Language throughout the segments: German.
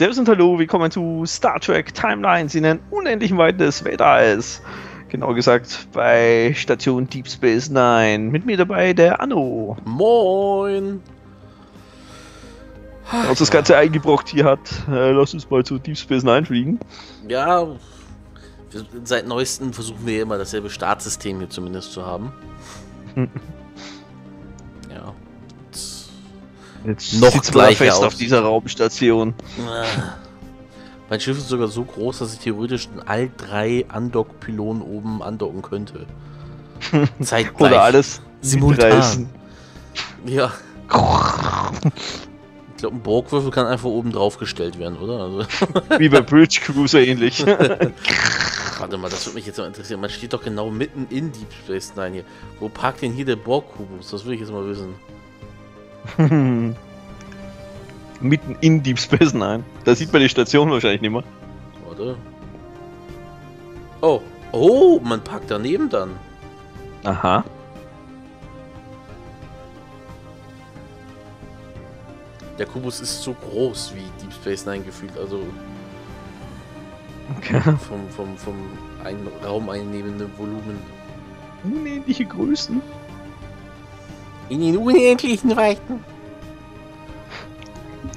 Servus und Hallo, willkommen zu Star Trek Timelines in den unendlichen Weiten des Weltalls. Genau gesagt bei Station Deep Space Nine. Mit mir dabei der Anno. Moin! Der uns das Ganze eingebrockt hier hat. Äh, lass uns mal zu Deep Space Nine fliegen. Ja, seit neuestem versuchen wir immer dasselbe Startsystem hier zumindest zu haben. Jetzt noch gleich fest auf dieser Raumstation. Mein Schiff ist sogar so groß, dass ich theoretisch in all drei Andock-Pylonen oben andocken könnte. Zeitgleich. Oder alles simultan. Ja. Ich glaube, ein Borgwürfel kann einfach oben drauf gestellt werden, oder? Also Wie bei Bridge Cruiser ähnlich. Warte mal, das würde mich jetzt mal interessieren. Man steht doch genau mitten in Deep Space Nine hier. Wo parkt denn hier der Borg-Kubus? Das will ich jetzt mal wissen. Mitten in Deep Space Nine. Da sieht man die Station wahrscheinlich nicht mehr. Warte. Oh. Oh, man parkt daneben dann. Aha. Der Kubus ist so groß wie Deep Space Nine gefühlt, also. Okay. Vom, vom, vom ein Raum einnehmenden Volumen. Unendliche Größen. In den unendlichen Weiten.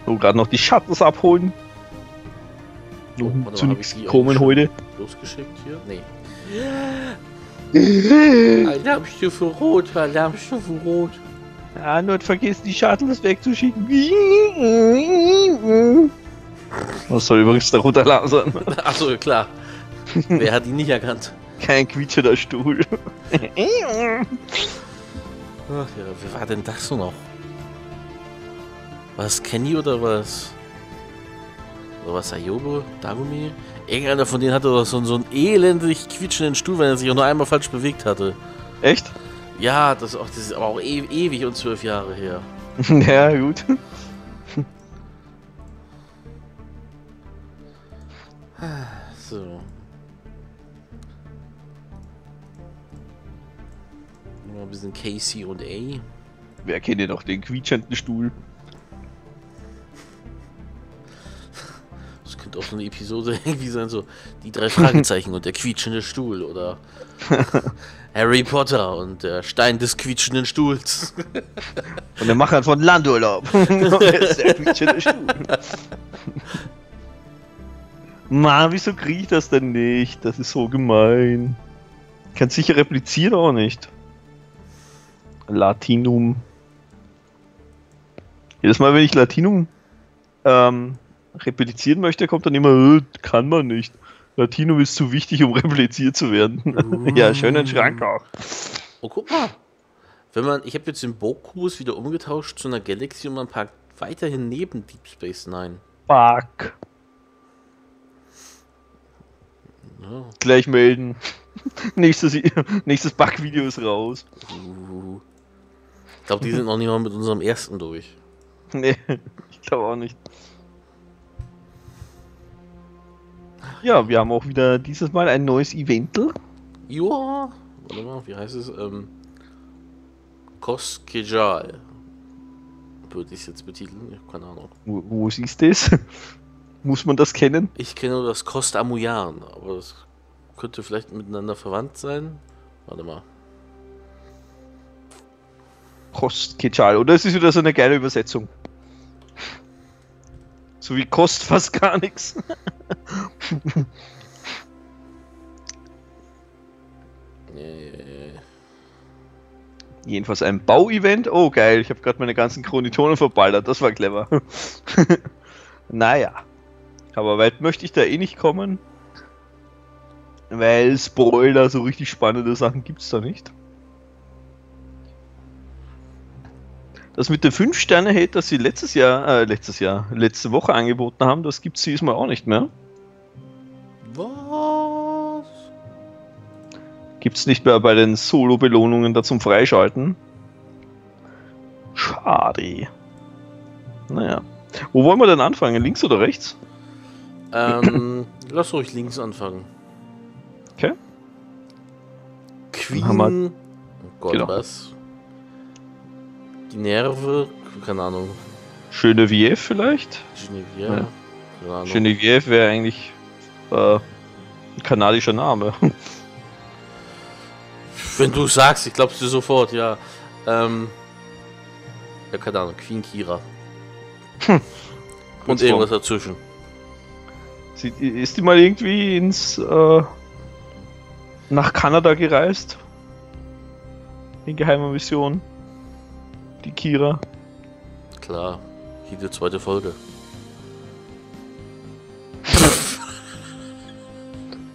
So, gerade noch die Shuttles abholen. Oh, warte, zu nichts kommen heute. Losgeschickt hier? Nee. Alarmstufe Rot, Alarmstufe Rot. Ja, nur vergessen die Shuttles wegzuschicken. Was soll übrigens der rote Alarm sein? Achso, klar. Wer hat ihn nicht erkannt? Kein quietschender Stuhl. Ach ja, wie war denn das so noch? Was Kenny oder was? Oder was Ayobo? Dagumi? Irgendeiner von denen hatte doch so, so einen elendig quietschenden Stuhl, wenn er sich auch nur einmal falsch bewegt hatte. Echt? Ja, das, auch, das ist aber auch e ewig und zwölf Jahre her. ja, gut. so. Mal ein bisschen Casey und A. Wer kennt denn noch den quietschenden Stuhl? Das könnte auch so eine Episode irgendwie sein, so die drei Fragezeichen und der quietschende Stuhl oder Harry Potter und der Stein des quietschenden Stuhls. Und der Macher von Landurlaub. der quietschende Stuhl. Mann, wieso kriege ich das denn nicht? Das ist so gemein. Kann sicher replizieren auch nicht. Latinum. Jedes Mal, wenn ich Latinum ähm, replizieren möchte, kommt dann immer, äh, kann man nicht. Latinum ist zu wichtig, um repliziert zu werden. Uh. ja, schönen Schrank auch. Oh, guck mal. Wenn man, ich habe jetzt den Bokubus wieder umgetauscht zu einer Galaxy und man parkt weiterhin neben Deep Space Nine. Fuck. Ja. Gleich melden. nächstes nächstes Bug-Video ist raus. Uh. Ich glaube, die sind noch nicht mal mit unserem ersten durch. Nee, ich glaube auch nicht. Ja, wir haben auch wieder dieses Mal ein neues Eventel. Ja, warte mal, wie heißt es? Ähm, Koskejal. Würde ich es jetzt betiteln? Ich keine Ahnung. Wo, wo ist das? Muss man das kennen? Ich kenne nur das Kostamuyan, aber das könnte vielleicht miteinander verwandt sein. Warte mal. Kostketschal, oder? Es ist wieder so eine geile Übersetzung. So wie kostet fast gar nichts. Jedenfalls ein Bauevent. Oh geil, ich habe gerade meine ganzen Chronitonen verballert. Das war clever. naja. Aber weit möchte ich da eh nicht kommen. Weil Spoiler, so richtig spannende Sachen gibt es da nicht. Das mit den 5 Sterne Hate, das sie letztes Jahr, äh, letztes Jahr, letzte Woche angeboten haben, das gibt es diesmal auch nicht mehr. Was? Gibt es nicht mehr bei den Solo-Belohnungen da zum Freischalten. Schade. Naja. Wo wollen wir denn anfangen? Links oder rechts? Ähm, lass ruhig links anfangen. Okay. Queen. Oh Gott, genau. was? Nerve, keine Ahnung. Genevieve vielleicht? Genevieve, ja. Genevieve wäre eigentlich äh, ein kanadischer Name. Wenn du sagst, ich glaub's dir sofort, ja. Ähm, ja, keine Ahnung, Queen Kira. Und Kurzform. irgendwas dazwischen. Sie, ist die mal irgendwie ins äh, nach Kanada gereist? In geheimer Mission. Die Kira. Klar, jede zweite Folge.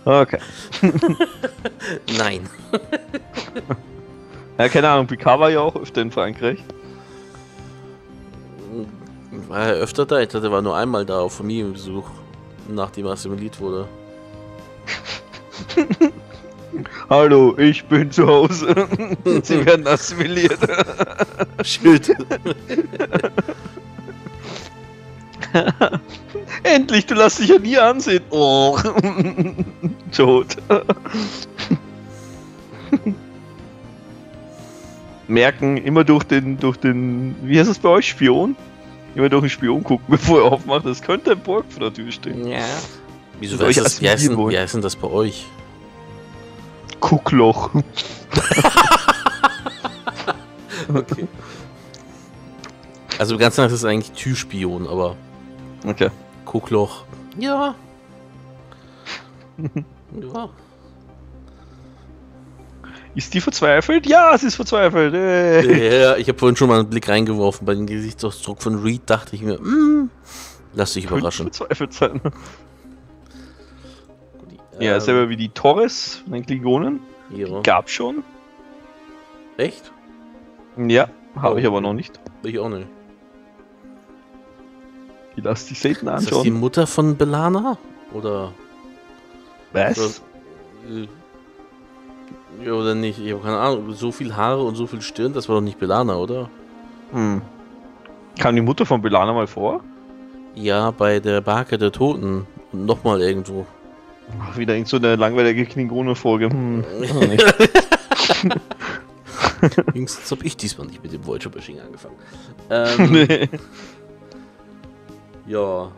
Okay. Nein. Ja, keine Ahnung, Picard war ja auch öfter in Frankreich. War er öfter da? Ich dachte, er war nur einmal da auf Familienbesuch, nachdem er assimiliert wurde. Hallo, ich bin zu Hause. Sie werden assimiliert. Schild. Endlich, du lässt dich ja nie ansehen. Oh. Tot. Merken, immer durch den, durch den, wie heißt es bei euch, Spion? Immer durch den Spion gucken, bevor er aufmacht. Das könnte ein Borg vor der Tür stehen. Ja. Wieso Soll wie ich heißt, das, wie, heißt denn, wie heißt denn das bei euch? Guckloch. Okay. Also ganz nach ist es eigentlich Türspion, aber Okay. Guckloch. Ja. ja. Ist die verzweifelt? Ja, sie ist verzweifelt. Hey. Ja, ich habe vorhin schon mal einen Blick reingeworfen. Bei dem Gesichtsausdruck von Reed dachte ich mir, mm, lass dich überraschen. verzweifelt sein. Ja, Ähm, selber wie die Torres von den Klingonen. ihre. Gab schon. Echt? Ja, habe Oh. ich aber noch nicht. Ich auch nicht. Die lass dich selten Ist das die anschauen. Mutter von Belana? Oder? Was? äh, Ja, oder nicht? Ich habe keine Ahnung. So viel Haare und so viel Stirn, das war doch nicht Belana, oder? Hm. Kam die Mutter von Belana mal vor? Ja, bei der Barke der Toten. Und nochmal irgendwo. Ach, wieder irgend so eine langweilige Klingonen-Folge. Hm. nicht. Wenigstens habe ich diesmal nicht mit dem Vulture-Bashing angefangen. Ähm, nee. ja.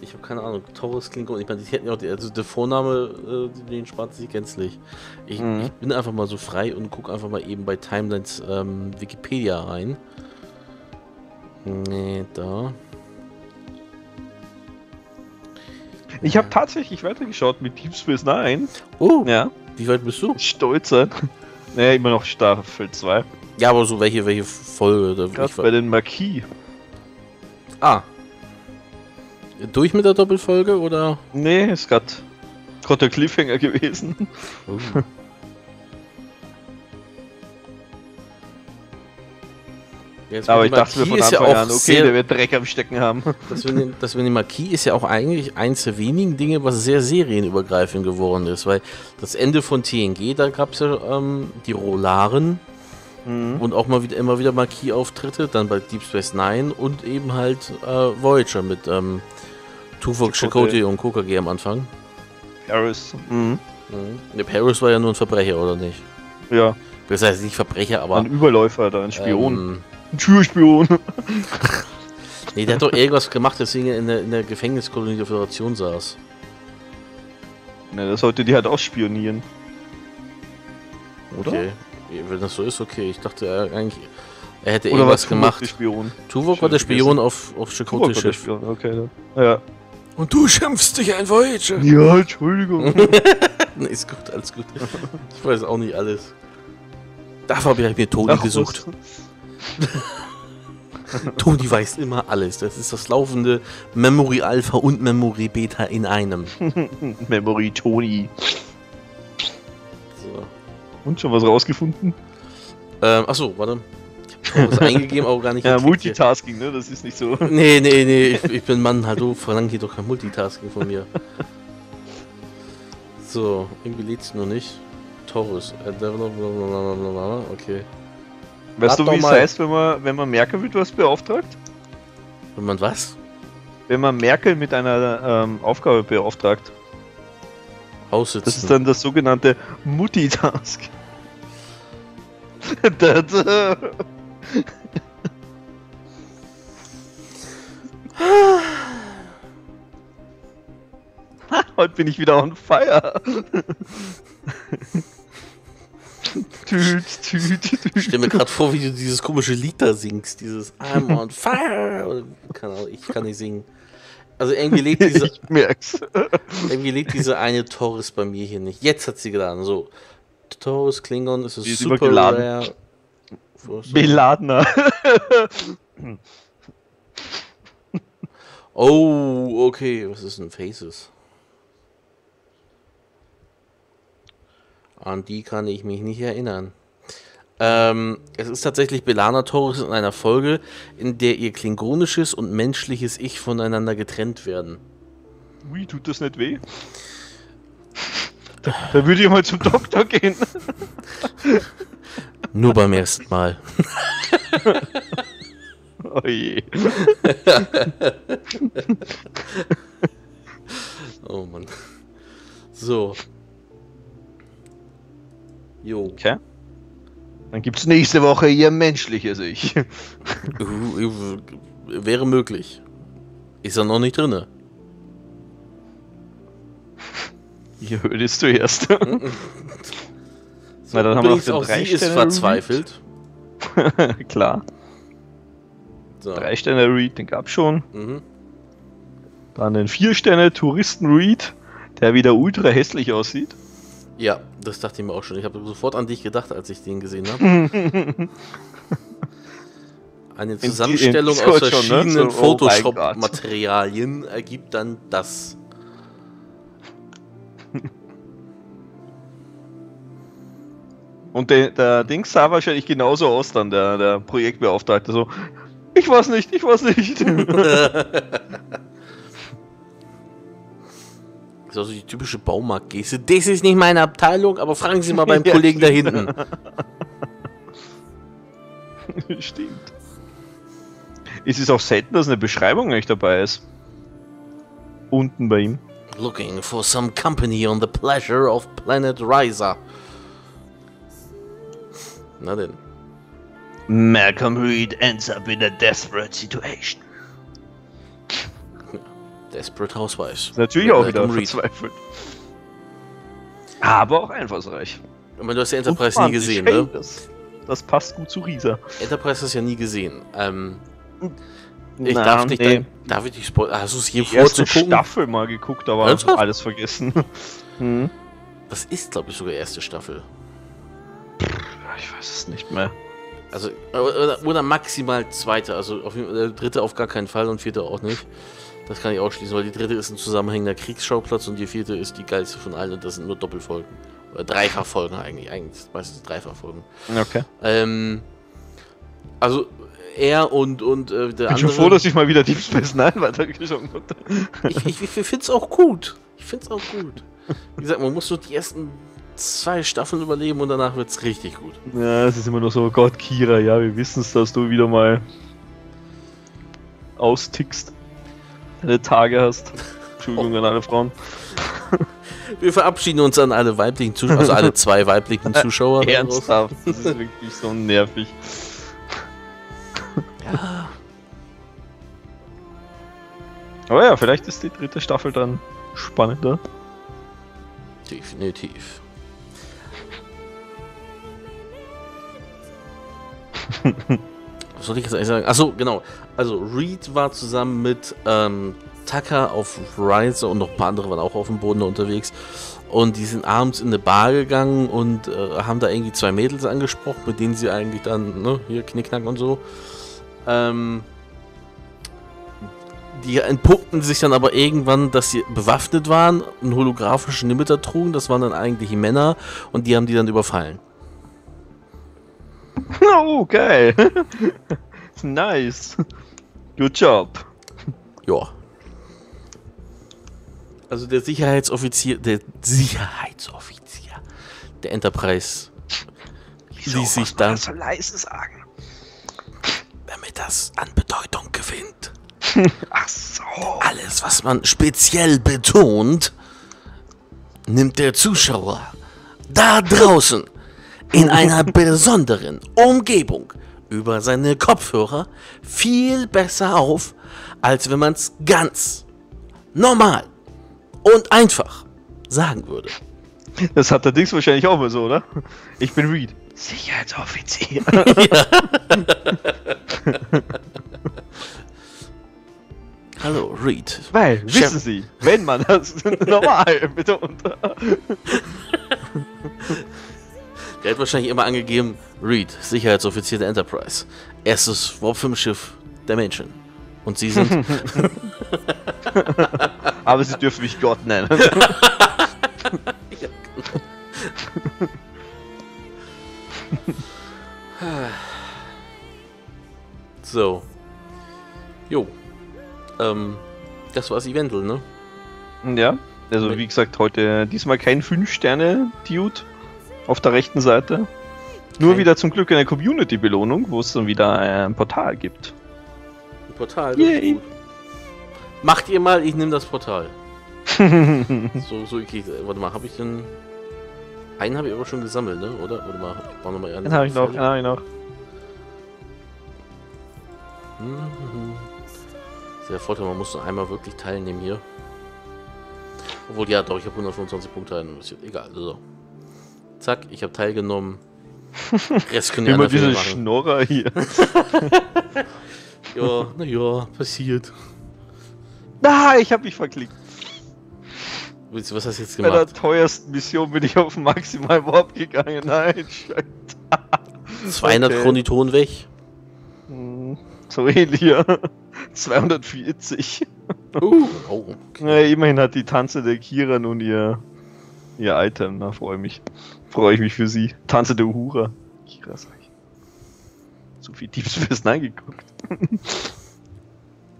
Ich habe keine Ahnung. Torres Klingon. Ich meine, die hätten ja auch. Die, also der Vorname, äh, den spart sich gänzlich. Ich, Mhm. ich bin einfach mal so frei und gucke einfach mal eben bei Timelines ähm, Wikipedia rein. Nee, da. Ich habe tatsächlich weitergeschaut mit Deep Space Nine. Oh, Ja. wie weit bist du? Stolz sein. Naja, immer noch Staffel 2. Ja, aber so welche, welche Folge? Da, Gerade ich, bei den Marquis. ah. Durch mit der Doppelfolge oder? Nee, ist gerade gerade der Cliffhanger gewesen. Uh. Jetzt Aber ich dachte mir von Marquis ist ja Anfang auch an, okay, sehr- der wird Dreck am Stecken haben. Das mit, dem, das mit dem Marquis ist ja auch eigentlich eins der wenigen Dinge, was sehr serienübergreifend geworden ist, weil das Ende von TNG, da gab es ja ähm, die Rolaren Mhm. und auch mal wieder immer wieder Marquis-Auftritte, dann bei Deep Space Nine und eben halt äh, Voyager mit ähm, Tuvok, Chakotay. Und KKG am Anfang. Paris. Mhm. Mhm. Paris war ja nur ein Verbrecher, oder nicht? Ja, Das heißt nicht Verbrecher, aber. ein Überläufer da, ein Spion. Ähm, Ein Türspion. nee, der hat doch irgendwas gemacht, deswegen er in der, in der Gefängniskolonie der Föderation saß. Ne, das sollte die halt ausspionieren. Oder? Okay. Wenn das so ist, okay. Ich dachte er eigentlich, er hätte Oder irgendwas was gemacht. Spion. Tuvok war der Spion auf, auf der Schiff. Spion, okay. dann. Ja. Und du schimpfst dich ein Voyager. Ja, Entschuldigung. nee, ist gut, alles gut. Ich weiß auch nicht alles. Dafür habe ich mir Toni gesucht. Toni weiß immer alles. Das ist das laufende Memory Alpha und Memory Beta in einem. Memory Tony. So. Und schon was rausgefunden? Ähm, achso, warte. Ich habe was eingegeben, aber gar nicht Ja, geklickt hier. Multitasking, ne? Das ist nicht so. Nee, nee, nee, ich, ich bin Mann, hallo, verlangt hier doch kein Multitasking von mir. So, irgendwie lädt's nur nicht. Taurus. äh, Okay. Weißt du, doch wie es heißt, wenn man, wenn man Merkel mit was beauftragt? Wenn man was? Wenn man Merkel mit einer ähm, Aufgabe beauftragt. Aussitzen. Das ist dann das sogenannte Multitask. Da, da. Heute bin ich wieder on fire. tüt, tüt, tüt. Ich stelle mir gerade vor, wie du dieses komische Lied da singst. Dieses I'm on fire. Keine Ahnung, ich kann nicht singen. Also irgendwie lebt diese, Ich merk's. irgendwie lebt diese eine Taurus bei mir hier nicht. Jetzt hat sie geladen. So. Taurus Klingon ist, Die ist super übergeladen. rare. Beladener. Oh, okay. Was ist denn Faces? An die kann ich mich nicht erinnern. Ähm, es ist tatsächlich Belana Torres in einer Folge, in der ihr klingonisches und menschliches Ich voneinander getrennt werden. Ui, tut das nicht weh? Da, da würde ich mal zum Doktor gehen. Nur beim ersten Mal. Oh je. Oh Mann. So. Jo. Okay. Dann gibt's nächste Woche ihr menschliches Ich. Wäre möglich. Ist er noch nicht drinne. Ihr hört es zuerst. So, Na, dann haben wir noch den auch sie ist Drei-Sterne-Read. verzweifelt. Klar. So. Drei Sterne Read, den gab's schon. Mhm. Dann den vier Sterne Touristen Read, der wieder ultra hässlich aussieht. Ja, das dachte ich mir auch schon. Ich habe sofort an dich gedacht, als ich den gesehen habe. Eine Zusammenstellung aus ne? verschiedenen So, oh Gott. Photoshop-Materialien ergibt dann das. Und der, der Dings sah wahrscheinlich genauso aus dann, der, der Projektbeauftragte. So, ich weiß nicht, ich weiß nicht. Das ist also die typische Baumarktgeste. Das ist nicht meine Abteilung, aber fragen Sie mal beim Ja, Kollegen da stimmt. hinten. Stimmt. Es ist auch selten, dass eine Beschreibung nicht dabei ist. Unten bei ihm. Looking for some company on the pleasure of Planet Riser. Na denn. Malcolm Reed ends up in a desperate situation. Desperate Housewives. Natürlich auch wieder Malcolm Reed. verzweifelt. Aber auch einfallsreich. Ich meine, du hast ja Enterprise nie 20. gesehen, ne? Das, das passt gut zu Risa. Enterprise hast du ja nie gesehen. Ähm, ich Na, darf nicht, nee. dein, darf ich dich spoilern? Hast du es erste vorzugucken? Staffel mal geguckt, aber Ernsthaft? alles vergessen. hm. Das ist, glaube ich, sogar erste Staffel. Ich weiß es nicht mehr. Also, oder, oder maximal zweite. Also, auf, der dritte auf gar keinen Fall und vierte auch nicht. Das kann ich ausschließen, weil die dritte ist ein zusammenhängender Kriegsschauplatz und die vierte ist die geilste von allen und das sind nur Doppelfolgen. Oder Dreifachfolgen eigentlich. Eigentlich meistens Dreifachfolgen. Okay. Ähm, also, er und, und äh, der Ich bin andere. schon froh, dass ich mal wieder Deep Space Nine weitergeschaut habe. ich, ich, ich finde es auch gut. Ich finde es auch gut. Wie gesagt, man muss nur die ersten zwei Staffeln überleben und danach wird es richtig gut. Ja, es ist immer nur so, Gott, Kira, ja, wir wissen es, dass du wieder mal austickst, deine Tage hast. Entschuldigung an alle Frauen. Wir verabschieden uns an alle weiblichen Zuschauer, also alle zwei weiblichen Zuschauer. Ernsthaft, das ist wirklich so nervig. Ja. Aber ja, vielleicht ist die dritte Staffel dann spannender. Definitiv. Was soll ich jetzt eigentlich sagen? Achso, genau. Also Reed war zusammen mit ähm, Tucker auf Rise und noch ein paar andere waren auch auf dem Boden unterwegs. Und die sind abends in eine Bar gegangen und äh, haben da irgendwie zwei Mädels angesprochen, mit denen sie eigentlich dann, ne, hier Knickknack und so. Ähm, die entpuppten sich dann aber irgendwann, dass sie bewaffnet waren, einen holographischen Limiter trugen, das waren dann eigentlich Männer und die haben die dann überfallen. Oh, geil. nice. Good job. Ja. Also der Sicherheitsoffizier, der Sicherheitsoffizier der Enterprise ließ sich dann, so leise sagen? damit das an Bedeutung gewinnt. Ach so. Alles, was man speziell betont, nimmt der Zuschauer da draußen in einer besonderen Umgebung über seine Kopfhörer viel besser auf, als wenn man es ganz normal und einfach sagen würde. Das hat der Dings wahrscheinlich auch mal so, oder? Ich bin Reed. Sicherheitsoffizier. Hallo, Reed. Weil, Chef- wissen Sie, wenn man das normal bitte unter. Der hat wahrscheinlich immer angegeben, Reed, Sicherheitsoffizier der Enterprise. Erstes Warp-5-Schiff der Menschen. Und Sie sind... Aber Sie dürfen mich Gott nennen. so. Jo. Ähm, das war's Eventel, ne? ja, also wie gesagt, heute diesmal kein 5-Sterne-Dude auf der rechten Seite. Nur Kein- wieder zum Glück eine Community-Belohnung, wo es dann wieder ein Portal gibt. Ein Portal, Yay. gut. Macht ihr mal, ich nehme das Portal. So, so, okay, warte mal, habe ich denn... Einen habe ich aber schon gesammelt, ne? Oder? Warte mal, ich baue nochmal Den habe ich noch, den habe ich noch. Mhm. Sehr Vorteil, man muss nur einmal wirklich teilnehmen hier. Obwohl, ja, doch, ich habe 125 Punkte investiert. Egal, so. Zack, ich habe teilgenommen. Rest können die Immer diese machen. Schnorrer hier. Ja, naja, passiert. Na, ich habe mich verklickt. Was hast du jetzt Bei der gemacht? teuersten Mission bin ich auf Maximal Warp gegangen. Nein, scheiße. 200 okay. Chronitonen weg. Hm, So ähnlich. 240. Uh, oh, okay. Na, immerhin hat die tanzende Kira nun ihr, ihr Item. Na, freue mich. Freue ich mich für sie. Tanzende Uhura. Kira sag ich. So viel Deep Space Nine geguckt.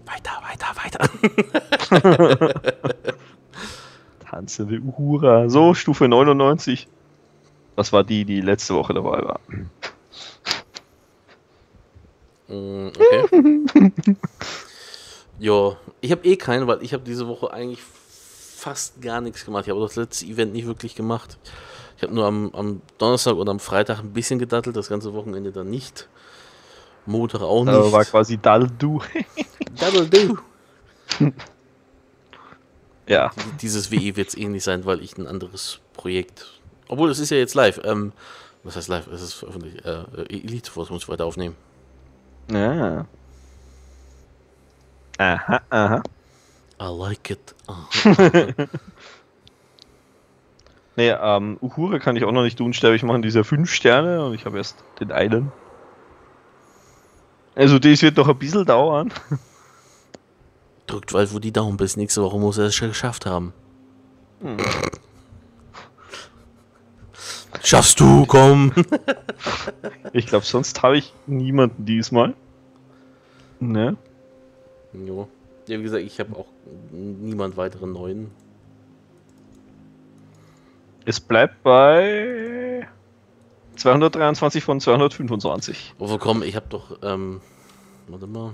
Weiter, weiter, weiter. Tanzende Uhura. So, Stufe 99. Das war die, die letzte Woche dabei war. Mm, Okay. ja, ich habe eh keinen, weil ich habe diese Woche eigentlich fast gar nichts gemacht. Ich habe das letzte Event nicht wirklich gemacht. Ich habe nur am, am Donnerstag und am Freitag ein bisschen gedattelt, das ganze Wochenende dann nicht. Montag auch war nicht. quasi Daldu. Do. ja. Dieses WE wird es eh nicht sein, weil ich ein anderes Projekt. Obwohl, es ist ja jetzt live. Ähm, was heißt live? Es ist veröffentlicht. Äh, Elite Force muss ich weiter aufnehmen. Ja. Aha, aha. I like it. Ah. Nee, ähm, Uhura kann ich auch noch nicht unsterblich machen, diese 5 Sterne und ich habe erst den einen. Also das wird noch ein bisschen dauern. Drückt Wald, wo die Daumen bis nächste Woche muss er es schon geschafft haben. Schaffst du, komm! Ich glaube, sonst habe ich niemanden diesmal. Ne? jo. Ja, wie gesagt, ich habe auch niemand weiteren neuen. Es bleibt bei 223 von 225. Oh, komm, ich habe doch, ähm, warte mal.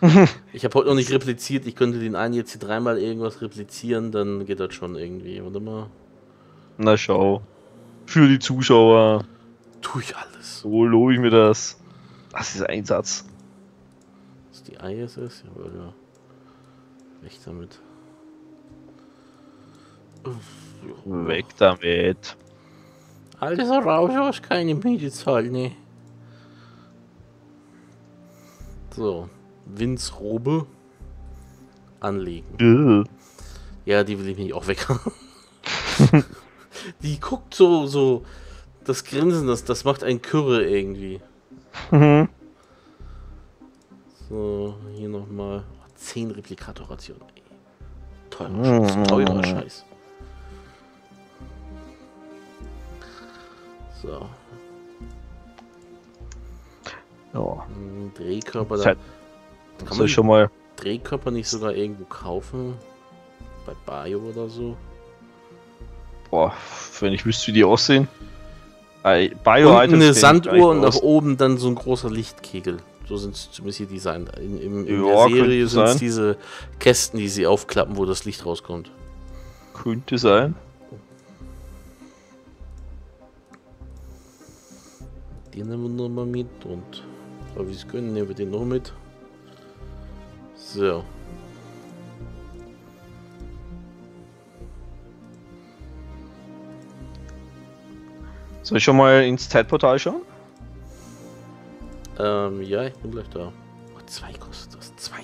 Ich habe heute noch nicht repliziert. Ich könnte den einen jetzt hier dreimal irgendwas replizieren, dann geht das schon irgendwie. Warte mal. Na schau. Für die Zuschauer. Tu ich alles. So lobe ich mir das. Das ist Einsatz. Was die ISS? Ja, ja. Weg damit. Weg damit. Alles raus, du hast keine Miete zahlen, ne? So, Winzrobe anlegen. Ja, die will ich nicht auch weg die guckt so, so, das Grinsen, das, das macht ein Kürre irgendwie. Mhm. So, hier nochmal. 10 Replikatorrationen. ey. Teurer Scheiß. Teurer Scheiß. So, Ja. ein Drehkörper. Da, Zeit. kann man schon mal. Drehkörper nicht sogar irgendwo kaufen? Bei Bio oder so? Boah, wenn ich wüsste, wie die aussehen. Bio Unten eine Sanduhr und nach oben dann so ein großer Lichtkegel. So sind es zumindest hier designt. In, im, in Ja, der Serie sind es diese Kästen, die sie aufklappen, wo das Licht rauskommt. Könnte sein. die nehmen wir nochmal mit und wie es können, nehmen wir die noch mit. So. Soll ich schon mal ins Zeitportal schauen? Ähm, ja, ich bin gleich da. Oh, zwei kostet das. Zwei.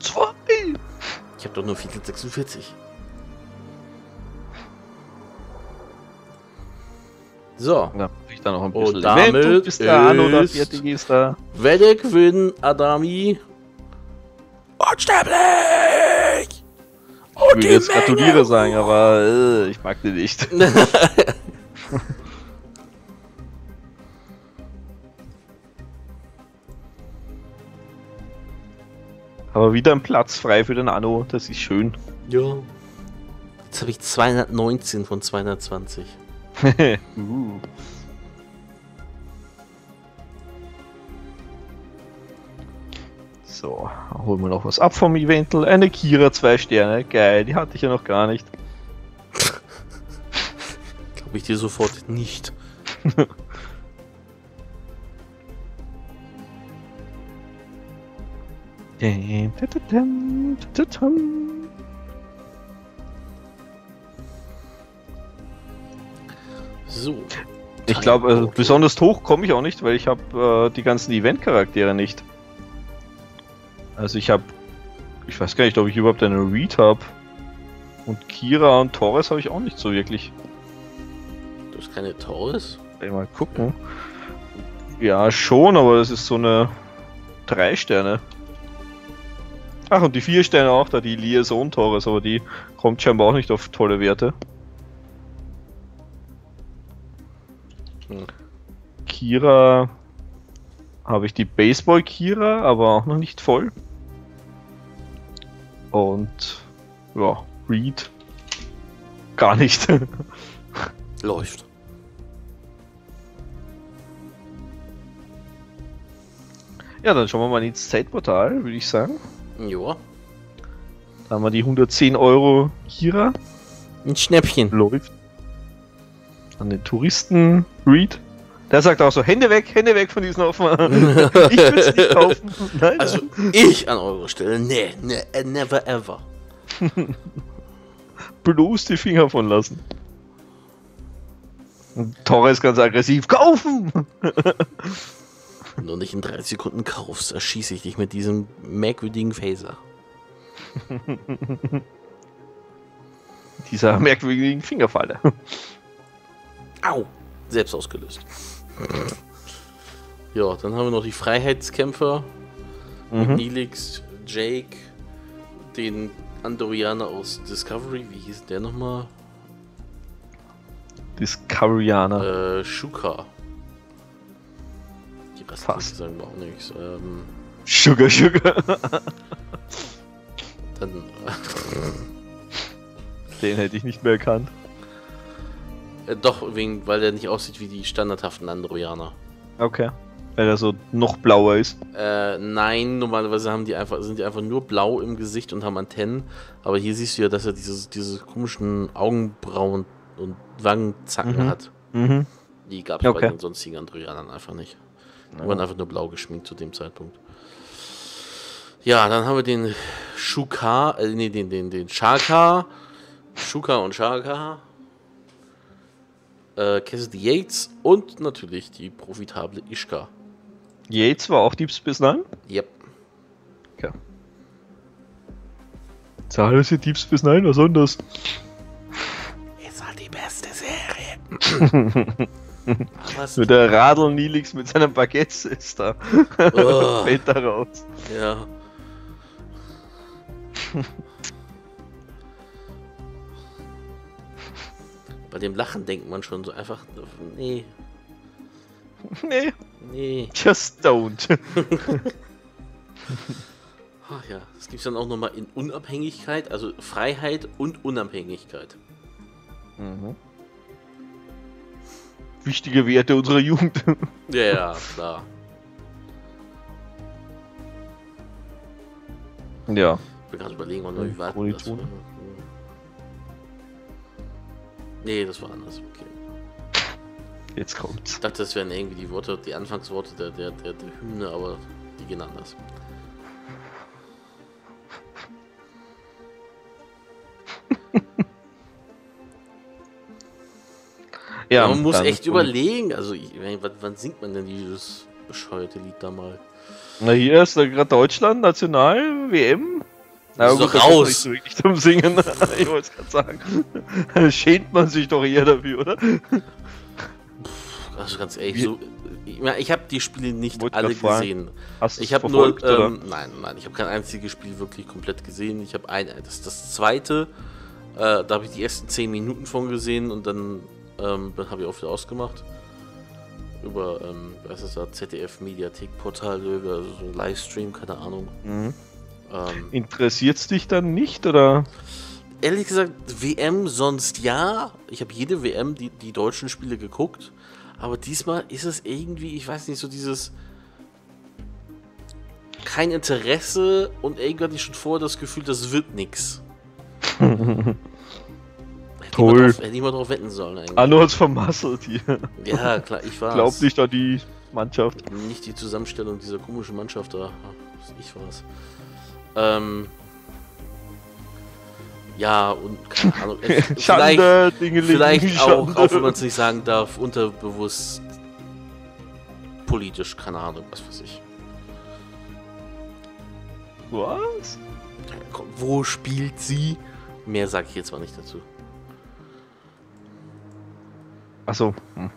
Zwei! Ich habe doch nur 46. So. Ja, ich dann noch ein Und bisschen damit Du bist der Anno, der ist- Fertig ist da. Werde gewinnen, Adami. Unsterblich! Ich Und würde jetzt gratuliere sagen, aber äh, ich mag den nicht. Aber wieder ein Platz frei für den Anno, das ist schön. ja. Jetzt habe ich 219 von 220. uh. So, holen wir noch was ab vom Eventel. Eine Kira, zwei Sterne. Geil, die hatte ich ja noch gar nicht. Glaube ich dir sofort nicht. Däm, tatatam, tatatam. So. Ich glaube, Okay. besonders hoch komme ich auch nicht, weil ich habe äh, die ganzen Event-Charaktere nicht. Also ich habe, ich weiß gar nicht, ob ich überhaupt eine Read habe. Und Kira und Torres habe ich auch nicht so wirklich. Du hast keine Taurus? Will mal gucken. Ja, schon, aber das ist so eine drei Sterne. Ach, und die vier Sterne auch da, die Liaison Torres, aber die kommt scheinbar auch nicht auf tolle Werte. Kira habe ich die Baseball Kira, aber auch noch nicht voll. Und ja, Reed gar nicht. Läuft. ja, dann schauen wir mal ins Zeitportal, würde ich sagen. Joa. Da haben wir die 110 Euro Kira. Ein Schnäppchen. läuft. An den Touristen Reed. Der sagt auch so, Hände weg, Hände weg von diesen Aufnahmen. ich will es nicht kaufen. Nein, Also, ich an eurer Stelle, nee, nee, never ever. bloß die Finger von lassen. Und Torres ganz aggressiv, kaufen! Wenn du nicht in 30 Sekunden kaufst, erschieße ich dich mit diesem merkwürdigen Phaser. Dieser merkwürdigen Fingerfalle. Au! Selbst ausgelöst. Ja, dann haben wir noch die Freiheitskämpfer. Mhm. Nilix, Jake, den Andorianer aus Discovery. Wie hieß der nochmal? Discoverianer. Äh, Shuka. Die Rest sagen wir auch nichts. Ähm, Sugar, Sugar. dann. Den hätte ich nicht mehr erkannt. Äh, doch, wegen, weil der nicht aussieht wie die standardhaften Andorianer. Okay. Weil er so noch blauer ist. Äh, nein, normalerweise haben die einfach, sind die einfach nur blau im Gesicht und haben Antennen. Aber hier siehst du ja, dass er dieses, diese komischen Augenbrauen und Wangenzacken Mhm. hat. Mhm. Die gab es Okay. bei den sonstigen Androianern einfach nicht. Die waren einfach nur blau geschminkt zu dem Zeitpunkt. Ja, dann haben wir den Shuka, äh, nee, den, den, den Shaka, Shuka und Shaka, äh, Cassidy Yates und natürlich die profitable Ishka. Yates war auch Deep Space Nine? Yep. Zahl ist hier Deep Space Nine, was soll das? Ist halt die beste Serie. Es, Mit der Radl Nilix mit seinem Baguette ist da. Oh. Fällt da raus. ja. Bei dem Lachen denkt man schon so einfach, nee, Nee, nee. just don't. Ach ja, das gibt es dann auch nochmal in Unabhängigkeit, also Freiheit und Unabhängigkeit. Mhm. Wichtige Werte unserer Jugend. Ja, ja, klar. ja. Ich bin gerade überlegen, wann wie war denn das? Kohlitone. Nee, das war anders. Okay. Jetzt kommt's. Ich dachte, das wären irgendwie die Worte, die Anfangsworte der, der, der, der Hymne, aber die gehen anders. Ja, man muss echt überlegen. Also, ich, wann, wann singt man denn dieses bescheuerte Lied da mal? Na, hier ist gerade Deutschland, National, WM. Na gut, doch raus. Nicht so wirklich zum Singen. ich wollte es gerade sagen. Schämt man sich doch eher dafür, oder? Also ganz ehrlich, so, ich, ich habe die Spiele nicht alle gesehen. Hast ich habe nur, ähm, nein, nein, ich habe kein einziges Spiel wirklich komplett gesehen. Ich habe ein, das, das zweite, äh, da habe ich die ersten 10 Minuten von gesehen und dann ähm, habe ich auch wieder ausgemacht. Über, ähm, was ist das, ZDF Mediathek Portal, über so Livestream, keine Ahnung. Mhm. Ähm, Interessiert es dich dann nicht, oder? Ehrlich gesagt, WM sonst ja. Ich habe jede WM, die, die deutschen Spiele geguckt. Aber diesmal ist es irgendwie, ich weiß nicht, so dieses kein Interesse und irgendwann hatte ich schon vorher das Gefühl, das wird nichts. Toll. Hätte ich mal drauf wetten sollen eigentlich. Ah, nur als vermasselt hier. Ja, klar, ich war Glaub nicht an die Mannschaft. Nicht die Zusammenstellung dieser komischen Mannschaft da. Ich war's. Ähm, ja, und keine Ahnung. Schande, vielleicht, vielleicht auch, auch wenn man es nicht sagen darf, unterbewusst politisch, keine Ahnung, was weiß ich. Was? Wo spielt sie? Mehr sage ich jetzt mal nicht dazu. Achso. Hm.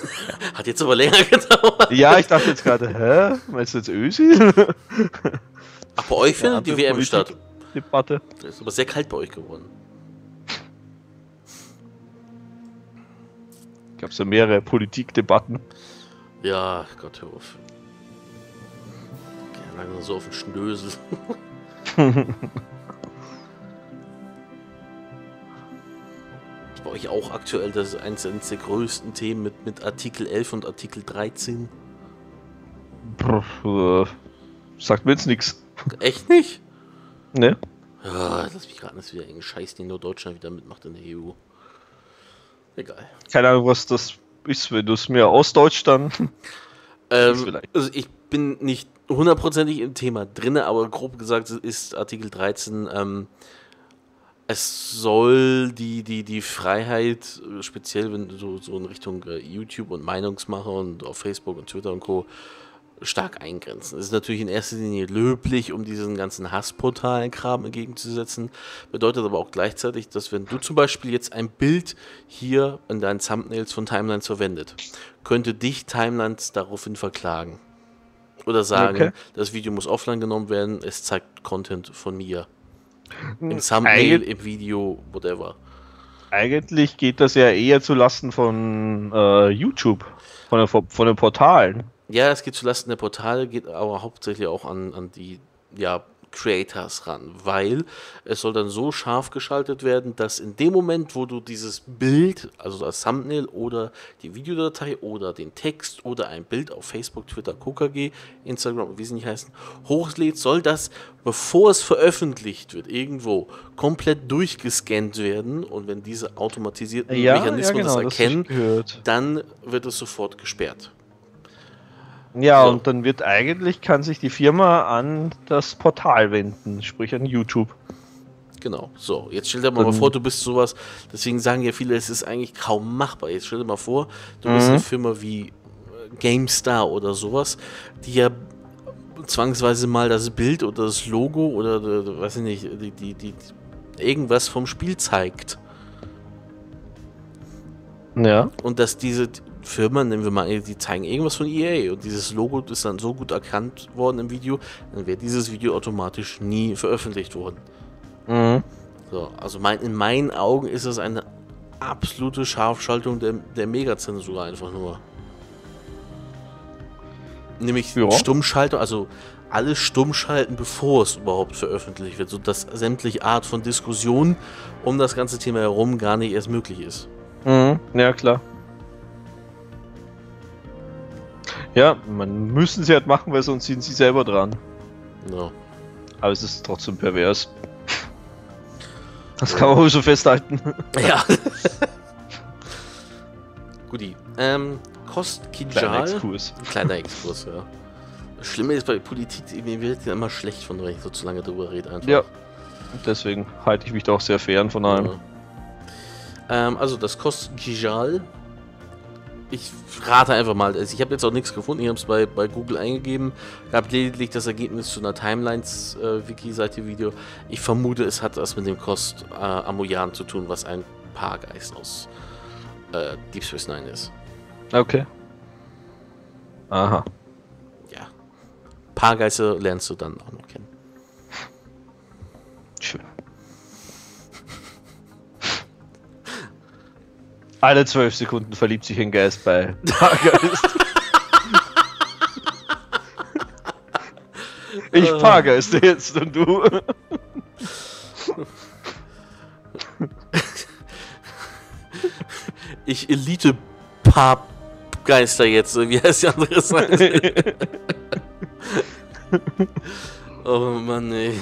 Hat jetzt aber länger gedauert. Ja, ich dachte jetzt gerade, hä? Meinst du jetzt Ösi? Ach, bei euch findet ja, die WM statt? Debatte. Es ist aber sehr kalt bei euch geworden. Gab es ja mehrere Politikdebatten. Ja, Gott, hör auf. Gerne lange so auf den Schnösel. bei euch auch aktuell das ist eines der größten Themen mit, mit Artikel 11 und Artikel 13? Puh, äh, sagt mir jetzt nichts. Echt nicht? Ne? Ja, lass mich gerade nicht wieder irgendeinen Scheiß, den nur Deutschland wieder mitmacht in der EU. Egal. Keine Ahnung, was das ist, wenn du es mir ausdeutschst, dann. Ähm, also ich bin nicht hundertprozentig im Thema drin, aber grob gesagt ist Artikel 13, ähm, es soll die, die, die Freiheit, speziell wenn du so, so in Richtung äh, YouTube und Meinungsmacher und auf Facebook und Twitter und Co stark eingrenzen. Es ist natürlich in erster Linie löblich, um diesen ganzen Hassportalen-Kram entgegenzusetzen, bedeutet aber auch gleichzeitig, dass wenn du zum Beispiel jetzt ein Bild hier in deinen Thumbnails von Timelines verwendet, könnte dich Timelines daraufhin verklagen. Oder sagen, okay. das Video muss offline genommen werden, es zeigt Content von mir. Im hm, Thumbnail, im Video, whatever. Eigentlich geht das ja eher zu Lasten von äh, YouTube, von, der, von den Portalen. Ja, es geht zulasten der Portale, geht aber hauptsächlich auch an, an die ja, Creators ran, weil es soll dann so scharf geschaltet werden, dass in dem Moment, wo du dieses Bild, also das Thumbnail oder die Videodatei oder den Text oder ein Bild auf Facebook, Twitter, KKG, Instagram, wie sie nicht heißen, hochlädst, soll das, bevor es veröffentlicht wird, irgendwo komplett durchgescannt werden und wenn diese automatisierten ja, Mechanismen ja, genau, das erkennen, dann wird es sofort gesperrt. Ja, so. und dann wird eigentlich, kann sich die Firma an das Portal wenden, sprich an YouTube. Genau, so, jetzt stell dir mal, mal vor, du bist sowas, deswegen sagen ja viele, es ist eigentlich kaum machbar. Jetzt stell dir mal vor, du mhm. bist eine Firma wie äh, GameStar oder sowas, die ja zwangsweise mal das Bild oder das Logo oder, äh, weiß ich nicht, die, die, die, irgendwas vom Spiel zeigt. Ja. Und dass diese Firmen, nehmen wir mal, die zeigen irgendwas von EA und dieses Logo ist dann so gut erkannt worden im Video, dann wäre dieses Video automatisch nie veröffentlicht worden. Mhm. So, also mein, in meinen Augen ist das eine absolute Scharfschaltung der, der Megazensur einfach nur. Nämlich ja. Stummschaltung, also alles stummschalten, bevor es überhaupt veröffentlicht wird, sodass sämtliche Art von Diskussion um das ganze Thema herum gar nicht erst möglich ist. Mhm. Ja, klar. Ja, man müssen sie halt machen, weil sonst sind sie selber dran. Ja. Aber es ist trotzdem pervers. Das kann man wohl so festhalten. Ja. Guti. Ähm, Kost Kijal. Kleiner Exkurs. Kleiner Exkurs, ja. Das Schlimme ist bei Politik, mir wird ja immer schlecht von, wenn ich so zu lange drüber rede. Einfach. Ja. Deswegen halte ich mich da auch sehr fern von allem. Ja. Ähm, also das kostet Gijal. Ich rate einfach mal, also ich habe jetzt auch nichts gefunden, ich habe es bei, bei Google eingegeben, gab lediglich das Ergebnis zu einer Timelines-Wiki-Seite-Video. ich vermute, es hat was mit dem Kost äh, Amoyan zu tun, was ein Paargeist aus äh, Deep Space Nine ist. Okay. Aha. Ja. Paargeister lernst du dann auch noch kennen. Alle zwölf Sekunden verliebt sich ein Geist bei Paargeist. ich Paargeiste jetzt und du. ich Elite Paargeister jetzt, wie heißt die andere Seite? oh Mann, ey.